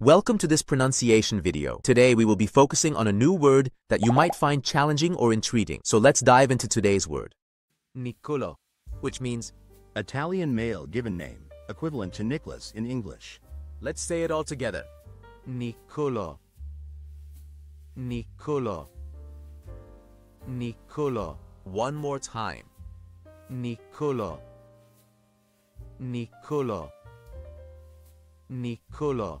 Welcome to this pronunciation video. Today we will be focusing on a new word that you might find challenging or intriguing. So let's dive into today's word. Niccolò, which means, Italian male given name, equivalent to Nicholas in English. let's say it all together. Niccolò. Niccolò. Niccolò. One more time. Niccolò. Niccolò. Niccolò.